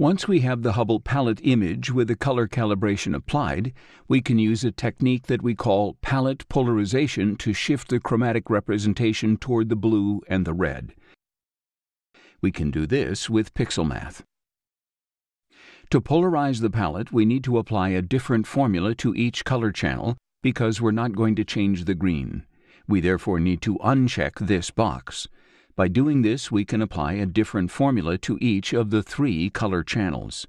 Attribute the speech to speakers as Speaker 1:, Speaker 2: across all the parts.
Speaker 1: Once we have the Hubble palette image with the color calibration applied, we can use a technique that we call palette polarization to shift the chromatic representation toward the blue and the red. We can do this with PixelMath. To polarize the palette, we need to apply a different formula to each color channel because we're not going to change the green. We therefore need to uncheck this box. By doing this, we can apply a different formula to each of the three color channels.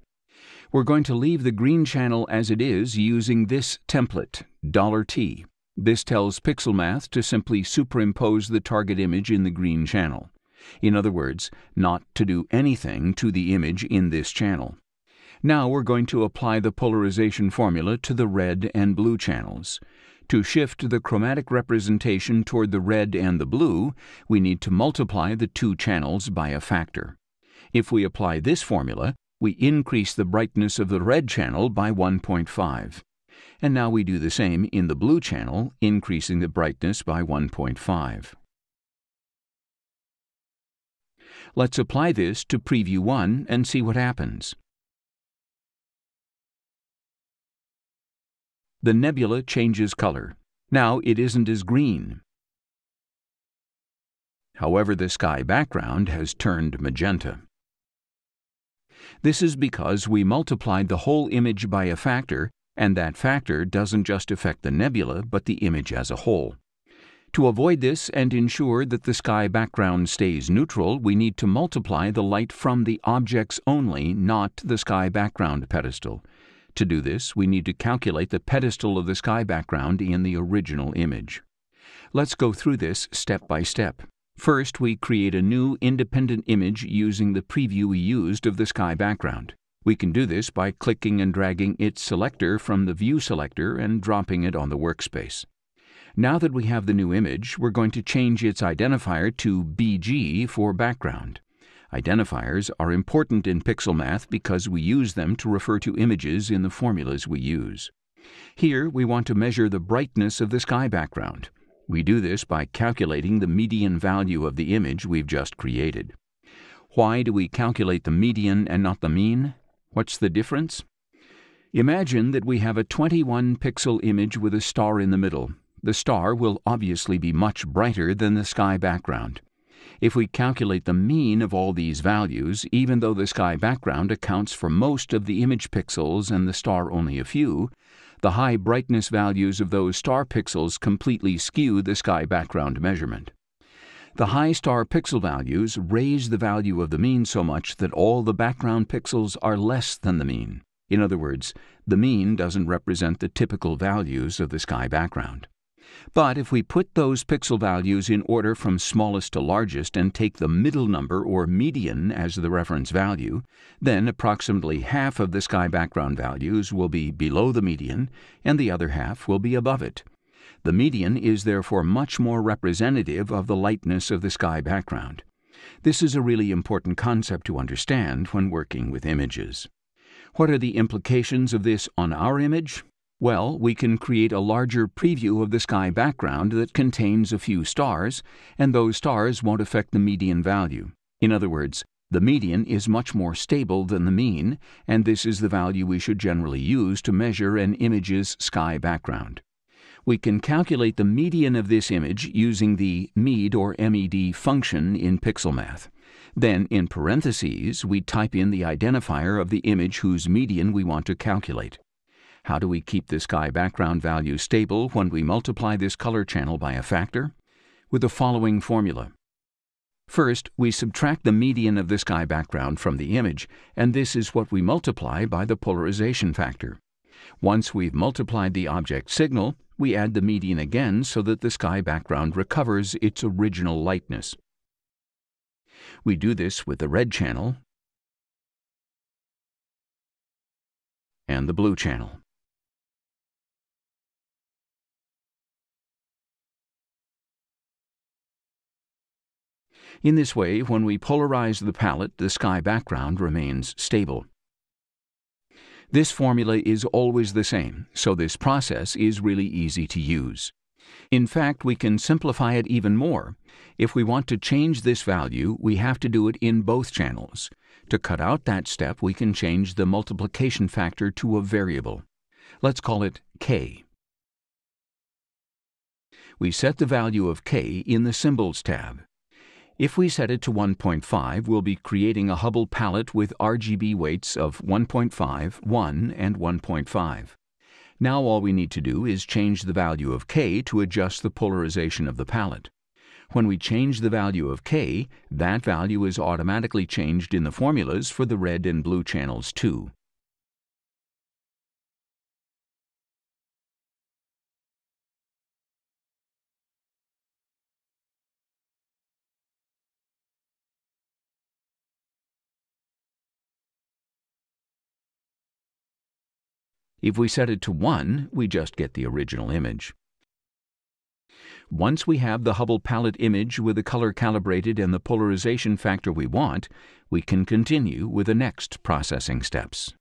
Speaker 1: We're going to leave the green channel as it is using this template, $T. This tells PixelMath to simply superimpose the target image in the green channel. In other words, not to do anything to the image in this channel. Now we're going to apply the polarization formula to the red and blue channels. To shift the chromatic representation toward the red and the blue, we need to multiply the two channels by a factor. If we apply this formula, we increase the brightness of the red channel by 1.5. And now we do the same in the blue channel, increasing the brightness by 1.5. Let's apply this to Preview 1 and see what happens. The nebula changes color. Now it isn't as green. However, the sky background has turned magenta. This is because we multiplied the whole image by a factor, and that factor doesn't just affect the nebula but the image as a whole. To avoid this and ensure that the sky background stays neutral, we need to multiply the light from the objects only, not the sky background pedestal. To do this, we need to calculate the pedestal of the sky background in the original image. Let's go through this step by step. First, we create a new independent image using the preview we used of the sky background. We can do this by clicking and dragging its selector from the View selector and dropping it on the workspace. Now that we have the new image, we're going to change its identifier to BG for background. Identifiers are important in PixelMath because we use them to refer to images in the formulas we use. Here, we want to measure the brightness of the sky background. We do this by calculating the median value of the image we've just created. Why do we calculate the median and not the mean? What's the difference? Imagine that we have a 21 pixel image with a star in the middle. The star will obviously be much brighter than the sky background. If we calculate the mean of all these values, even though the sky background accounts for most of the image pixels and the star only a few, the high brightness values of those star pixels completely skew the sky background measurement. The high star pixel values raise the value of the mean so much that all the background pixels are less than the mean. In other words, the mean doesn't represent the typical values of the sky background. But if we put those pixel values in order from smallest to largest and take the middle number or median as the reference value, then approximately half of the sky background values will be below the median and the other half will be above it. The median is therefore much more representative of the lightness of the sky background. This is a really important concept to understand when working with images. What are the implications of this on our image? Well, we can create a larger preview of the sky background that contains a few stars, and those stars won't affect the median value. In other words, the median is much more stable than the mean, and this is the value we should generally use to measure an image's sky background. We can calculate the median of this image using the MED or MED function in PixelMath. Then, in parentheses, we type in the identifier of the image whose median we want to calculate. How do we keep the sky background value stable when we multiply this color channel by a factor? With the following formula. First, we subtract the median of the sky background from the image, and this is what we multiply by the polarization factor. Once we've multiplied the object signal, we add the median again so that the sky background recovers its original lightness. We do this with the red channel and the blue channel. In this way, when we polarize the palette, the sky background remains stable. This formula is always the same, so this process is really easy to use. In fact, we can simplify it even more. If we want to change this value, we have to do it in both channels. To cut out that step, we can change the multiplication factor to a variable. Let's call it k. We set the value of k in the Symbols tab. If we set it to 1.5, we'll be creating a Hubble palette with RGB weights of 1.5, 1, and 1.5. Now all we need to do is change the value of k to adjust the polarization of the palette. When we change the value of k, that value is automatically changed in the formulas for the red and blue channels too. If we set it to 1, we just get the original image. Once we have the Hubble palette image with the color calibrated and the polarization factor we want, we can continue with the next processing steps.